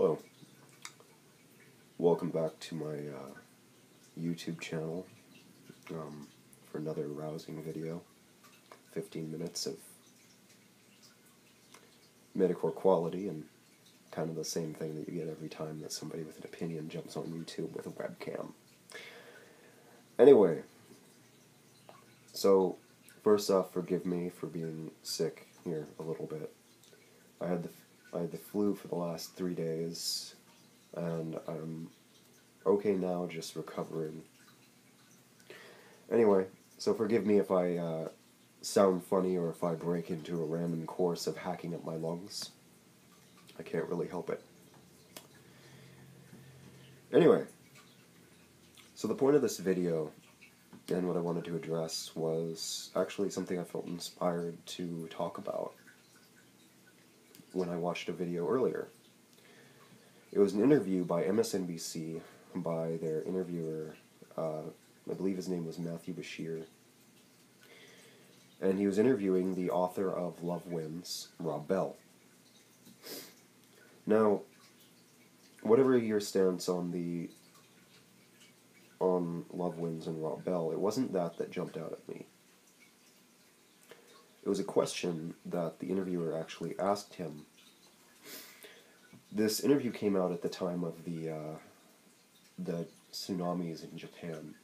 Hello. Welcome back to my uh, YouTube channel um, for another rousing video. 15 minutes of Metacore quality and kind of the same thing that you get every time that somebody with an opinion jumps on YouTube with a webcam. Anyway, so first off, forgive me for being sick here a little bit. I had the I had the flu for the last three days, and I'm okay now, just recovering. Anyway, so forgive me if I uh, sound funny or if I break into a random course of hacking up my lungs. I can't really help it. Anyway, so the point of this video and what I wanted to address was actually something I felt inspired to talk about when I watched a video earlier. It was an interview by MSNBC by their interviewer, uh, I believe his name was Matthew Bashir. And he was interviewing the author of Love Wins, Rob Bell. Now, whatever your stance on the on Love Wins and Rob Bell, it wasn't that that jumped out at me. It was a question that the interviewer actually asked him. This interview came out at the time of the uh, the tsunamis in Japan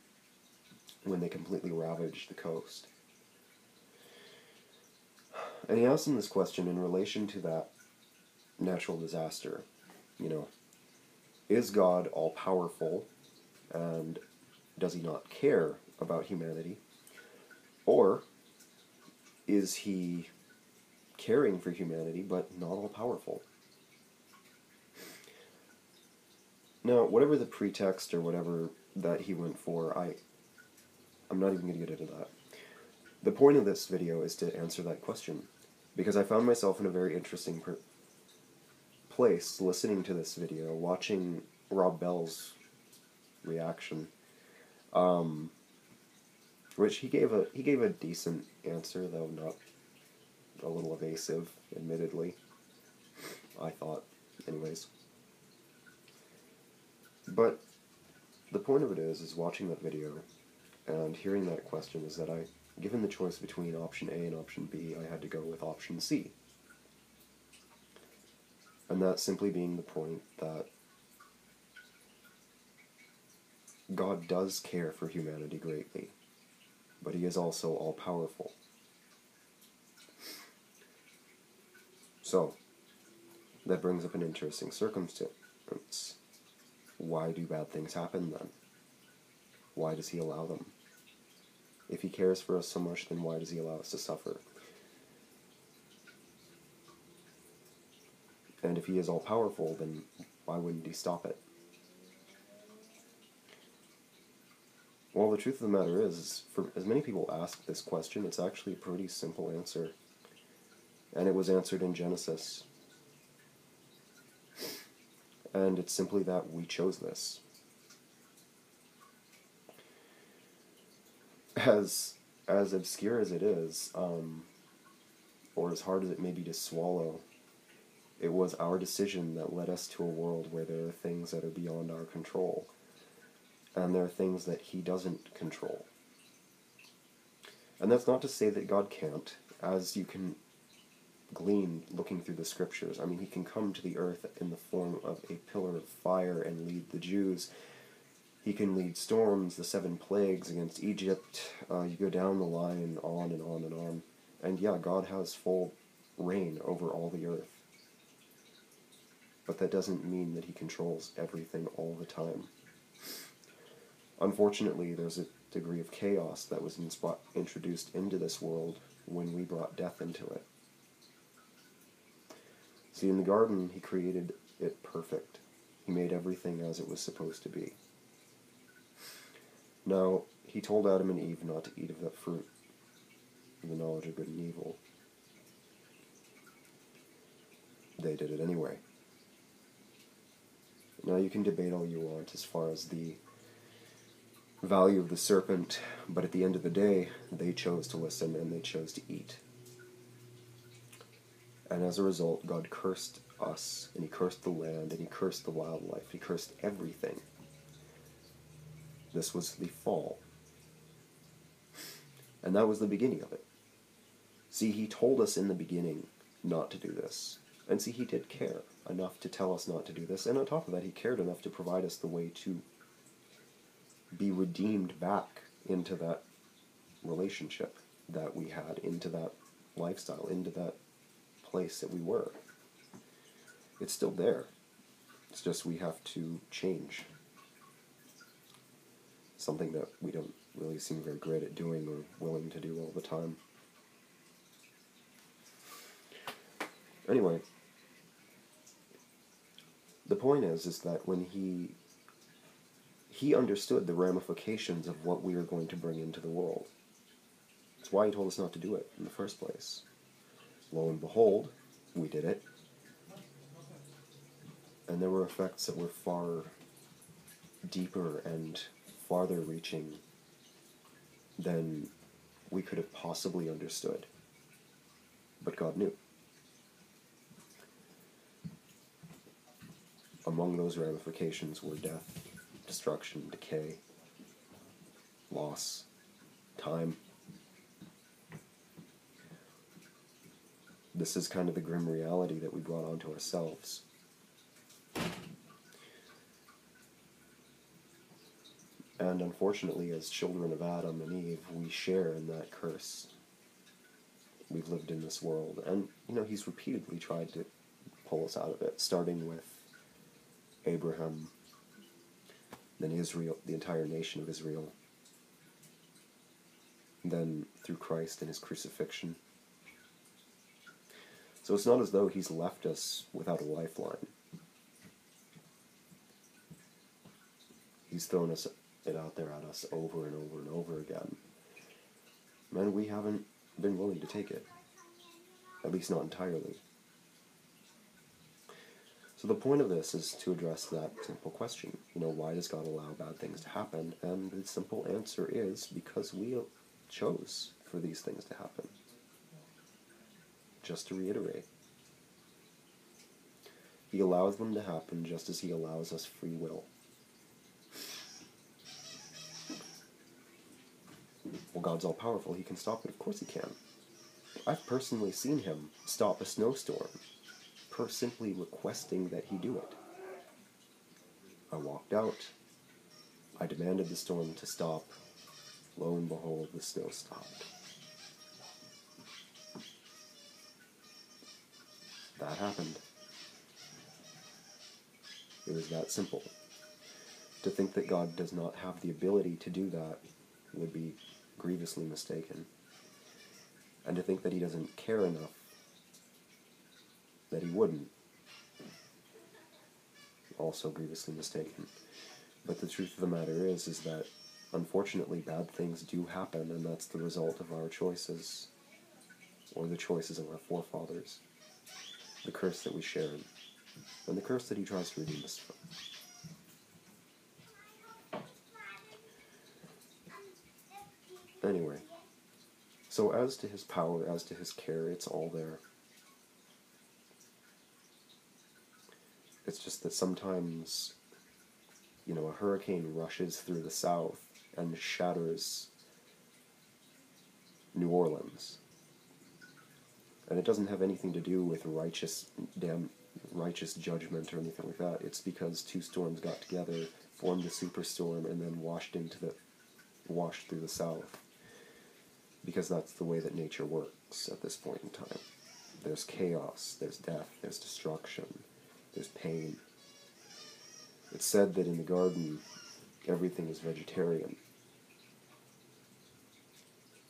when they completely ravaged the coast. And he asked him this question in relation to that natural disaster. You know, is God all powerful and does he not care about humanity? Or is he caring for humanity but not all powerful? Now, whatever the pretext or whatever that he went for, I I'm not even going to get into that. The point of this video is to answer that question because I found myself in a very interesting place listening to this video, watching Rob Bell's reaction, um, which he gave a he gave a decent answer, though not a little evasive, admittedly. I thought, anyways. But the point of it is, is watching that video and hearing that question is that I, given the choice between option A and option B, I had to go with option C. And that simply being the point that God does care for humanity greatly, but He is also all powerful. So, that brings up an interesting circumstance. Why do bad things happen then? Why does He allow them? If He cares for us so much, then why does He allow us to suffer? And if He is all powerful, then why wouldn't He stop it? Well, the truth of the matter is, is, for as many people ask this question, it's actually a pretty simple answer. And it was answered in Genesis. And it's simply that we chose this. As as obscure as it is, um, or as hard as it may be to swallow, it was our decision that led us to a world where there are things that are beyond our control and there are things that he doesn't control. And that's not to say that God can't, as you can glean looking through the scriptures. I mean, he can come to the earth in the form of a pillar of fire and lead the Jews. He can lead storms, the seven plagues against Egypt. Uh, you go down the line, on and on and on. And yeah, God has full reign over all the earth. But that doesn't mean that he controls everything all the time. Unfortunately, there's a degree of chaos that was introduced into this world when we brought death into it. See, in the garden, he created it perfect. He made everything as it was supposed to be. Now, he told Adam and Eve not to eat of that fruit, the knowledge of good and evil. They did it anyway. Now, you can debate all you want as far as the value of the serpent, but at the end of the day, they chose to listen and they chose to eat. And as a result, God cursed us, and He cursed the land, and He cursed the wildlife, He cursed everything. This was the fall. And that was the beginning of it. See, He told us in the beginning not to do this. And see, He did care enough to tell us not to do this, and on top of that, He cared enough to provide us the way to be redeemed back into that relationship that we had, into that lifestyle, into that place that we were. It's still there. It's just we have to change. Something that we don't really seem very great at doing or willing to do all the time. Anyway, the point is is that when he he understood the ramifications of what we are going to bring into the world. That's why he told us not to do it in the first place. Lo and behold, we did it. And there were effects that were far deeper and farther reaching than we could have possibly understood. But God knew. Among those ramifications were death, destruction, decay, loss, time. This is kind of the grim reality that we brought onto ourselves. And unfortunately, as children of Adam and Eve, we share in that curse. We've lived in this world. And, you know, he's repeatedly tried to pull us out of it, starting with Abraham, then Israel, the entire nation of Israel, then through Christ and his crucifixion. So it's not as though he's left us without a lifeline. He's thrown us it out there at us over and over and over again. And we haven't been willing to take it. At least not entirely. So the point of this is to address that simple question. You know, why does God allow bad things to happen? And the simple answer is because we chose for these things to happen. Just to reiterate. He allows them to happen just as he allows us free will. Well, God's all powerful. He can stop it. Of course he can. I've personally seen him stop a snowstorm per simply requesting that he do it. I walked out. I demanded the storm to stop. Lo and behold, the snow stopped. That happened. It was that simple. To think that God does not have the ability to do that would be grievously mistaken. And to think that he doesn't care enough that he wouldn't, also grievously mistaken. But the truth of the matter is, is that unfortunately bad things do happen, and that's the result of our choices, or the choices of our forefathers, the curse that we shared, and the curse that he tries to redeem us from. Anyway, so as to his power, as to his care, it's all there. It's just that sometimes, you know, a hurricane rushes through the south and shatters New Orleans. And it doesn't have anything to do with righteous damn righteous judgment or anything like that. It's because two storms got together, formed a superstorm, and then washed into the washed through the south because that's the way that nature works at this point in time. There's chaos, there's death, there's destruction, there's pain. It's said that in the garden, everything is vegetarian.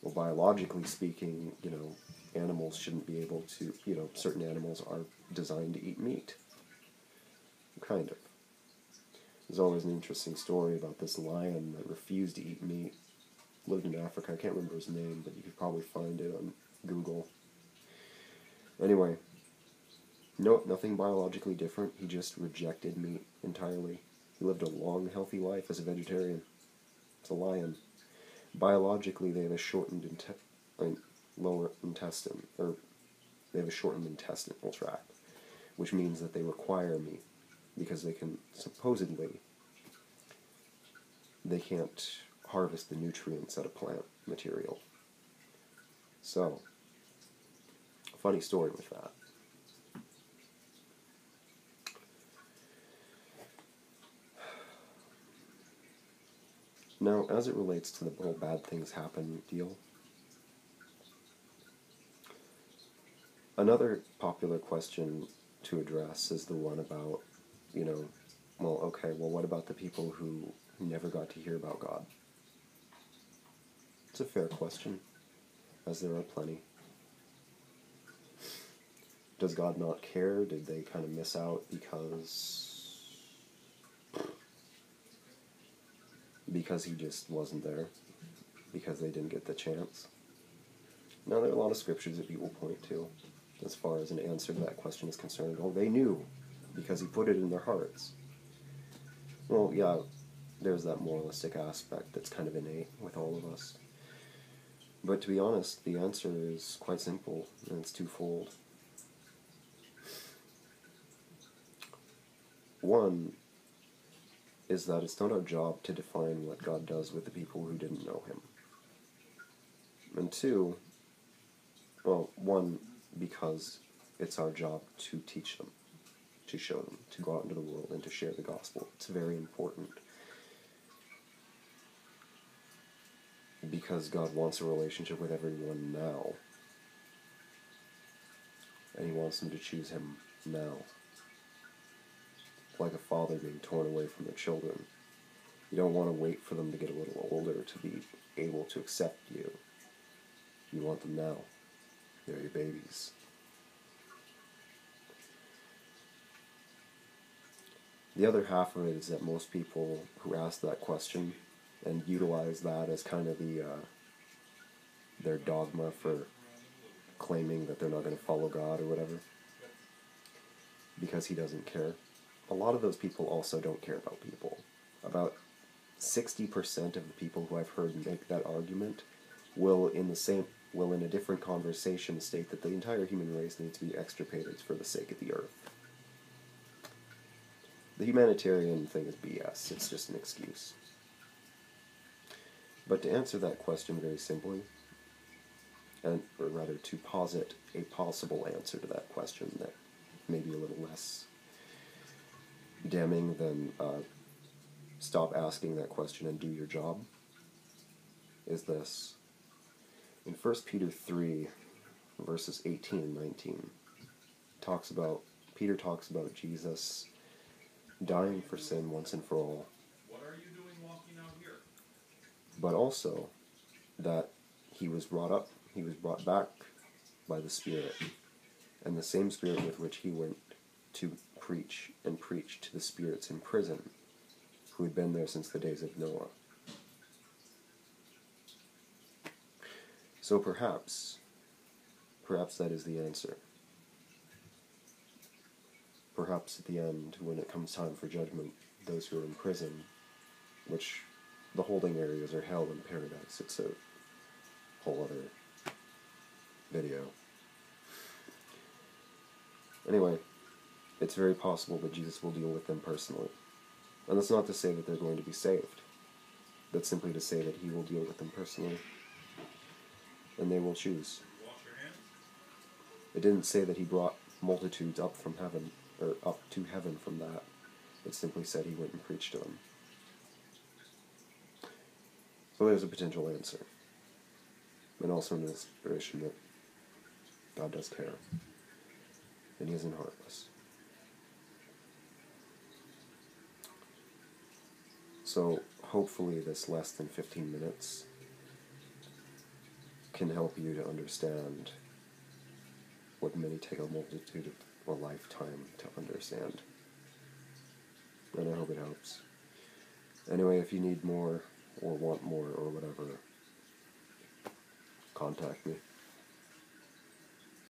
Well, biologically speaking, you know, animals shouldn't be able to, you know, certain animals are designed to eat meat. Kind of. There's always an interesting story about this lion that refused to eat meat lived in Africa. I can't remember his name, but you could probably find it on Google. Anyway, no, nothing biologically different. He just rejected meat entirely. He lived a long, healthy life as a vegetarian. It's a lion. Biologically, they have a shortened inte- lower intestine, or They have a shortened intestinal tract, which means that they require meat because they can supposedly they can't harvest the nutrients out of plant material. So, funny story with that. Now, as it relates to the whole bad things happen deal, another popular question to address is the one about, you know, well, okay, well, what about the people who never got to hear about God? It's a fair question, as there are plenty. Does God not care? Did they kind of miss out because because he just wasn't there, because they didn't get the chance. Now, there are a lot of scriptures that people point to as far as an answer to that question is concerned. Oh, they knew because he put it in their hearts. Well, yeah, there's that moralistic aspect that's kind of innate with all of us. But to be honest, the answer is quite simple and it's twofold. One, is that it's not our job to define what God does with the people who didn't know Him. And two, well, one, because it's our job to teach them, to show them, to go out into the world and to share the gospel. It's very important. Because God wants a relationship with everyone now. And He wants them to choose Him now like a father being torn away from their children. You don't want to wait for them to get a little older to be able to accept you. You want them now. They're your babies. The other half of it is that most people who ask that question and utilize that as kind of the uh, their dogma for claiming that they're not going to follow God or whatever because He doesn't care a lot of those people also don't care about people. About 60% of the people who I've heard make that argument will in the same will in a different conversation state that the entire human race needs to be extirpated for the sake of the earth. The humanitarian thing is BS. It's just an excuse. But to answer that question very simply, and or rather to posit a possible answer to that question that may be a little less damning, then uh, stop asking that question and do your job is this. In 1 Peter 3, verses 18 and 19, talks about Peter talks about Jesus dying for sin once and for all. What are you doing walking out here? But also that he was brought up, he was brought back by the Spirit, and the same Spirit with which he went to preach and preach to the spirits in prison who had been there since the days of Noah. So perhaps, perhaps that is the answer. Perhaps at the end, when it comes time for judgment, those who are in prison, which the holding areas are hell in paradise, it's a whole other video. Anyway, it's very possible that Jesus will deal with them personally. And that's not to say that they're going to be saved. That's simply to say that he will deal with them personally. And they will choose. It didn't say that he brought multitudes up from heaven, or up to heaven from that. It simply said he went and preached to them. So there's a potential answer. And also an inspiration that God does care. And he isn't heartless. So hopefully this less than 15 minutes can help you to understand what many take a multitude of a lifetime to understand. And I hope it helps. Anyway, if you need more or want more or whatever, contact me.